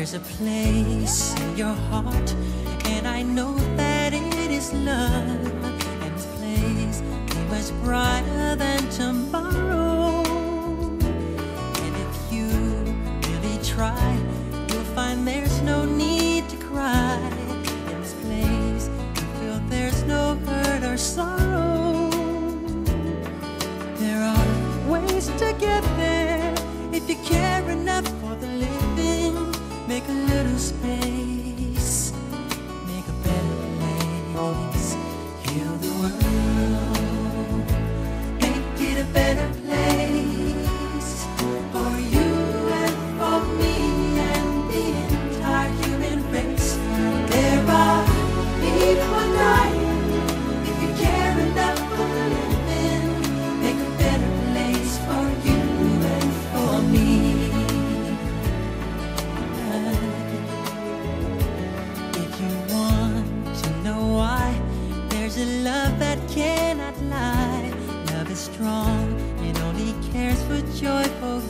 There's a place in your heart, and I know that it is love. And this place is much brighter than tomorrow. And if you really try, you'll find there's no need that cannot lie. Love is strong, it only cares for joyful